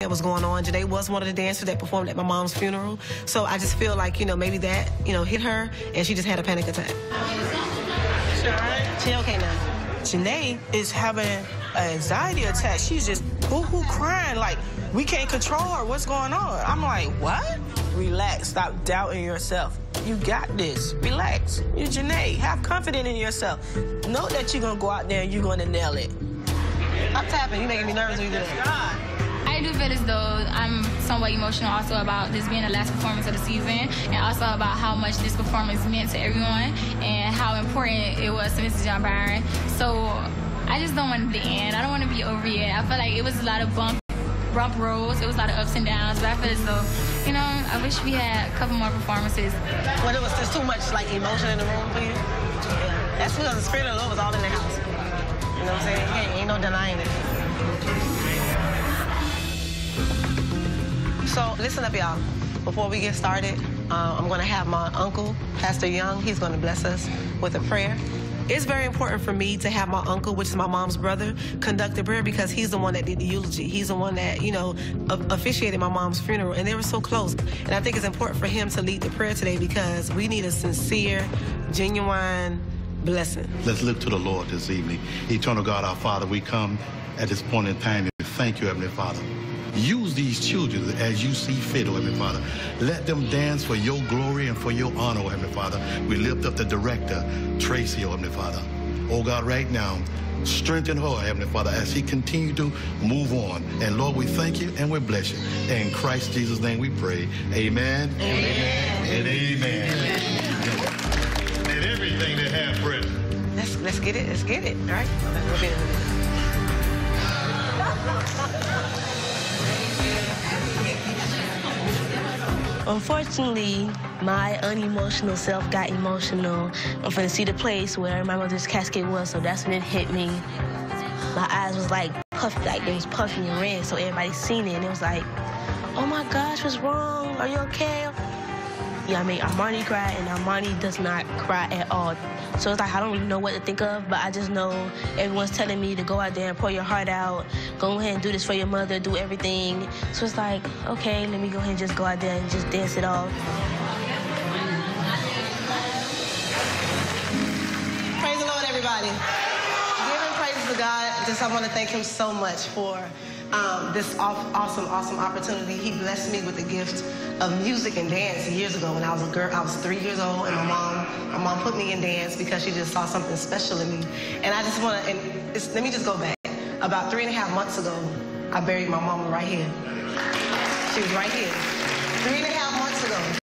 that was going on. Janae was one of the dancers that performed at my mom's funeral. So I just feel like, you know, maybe that, you know, hit her and she just had a panic attack. She okay now. Janae is having an anxiety attack. She's just boo-hoo crying like, we can't control her. What's going on? I'm like, what? Relax. Stop doubting yourself. You got this. Relax. You're Janae. Have confidence in yourself. Know that you're going to go out there and you're going to nail it. I'm tapping. You're making me nervous when you do that. Do feel as though I'm somewhat emotional also about this being the last performance of the season and also about how much this performance meant to everyone and how important it was to Mrs. John Byron. So I just don't want it to end. I don't want to be over yet. I feel like it was a lot of bump, bump roads. It was a lot of ups and downs. But I feel as though, you know, I wish we had a couple more performances. When it was just too much like emotion in the room for you? That's because the spirit of Lord was all in the house. You know what I'm saying? Hey, ain't no denying it. Listen up, y'all. Before we get started, uh, I'm going to have my uncle, Pastor Young. He's going to bless us with a prayer. It's very important for me to have my uncle, which is my mom's brother, conduct the prayer because he's the one that did the eulogy. He's the one that, you know, officiated my mom's funeral, and they were so close. And I think it's important for him to lead the prayer today because we need a sincere, genuine blessing. Let's look to the Lord this evening. Eternal God, our Father, we come at this point in time to thank you, Heavenly Father. Use these children as you see fit, oh Heavenly Father. Let them dance for your glory and for your honor, oh Heavenly Father. We lift up the director, Tracy, oh Heavenly Father. Oh God, right now, strengthen her, Heavenly Father, as he continue to move on. And Lord, we thank you and we bless you. In Christ Jesus' name we pray. Amen. Amen. And amen. amen. And everything that have breath. Let's let's get it. Let's get it. All right. Unfortunately, my unemotional self got emotional. I'm finna see the place where my mother's casket was, so that's when it hit me. My eyes was like puffy, like it was puffy and red, so everybody seen it, and it was like, oh my gosh, what's wrong? Are you okay? Yeah, I mean, Armani cry, and Armani does not cry at all. So it's like I don't really know what to think of, but I just know everyone's telling me to go out there and pour your heart out, go ahead and do this for your mother, do everything. So it's like, okay, let me go ahead and just go out there and just dance it off. Praise the Lord, everybody. Giving praise to God. Just I want to thank him so much for um, this awesome, awesome opportunity. He blessed me with the gift of music and dance years ago when I was a girl. I was three years old, and my mom, my mom put me in dance because she just saw something special in me. And I just want to, and let me just go back. About three and a half months ago, I buried my mama right here. She was right here.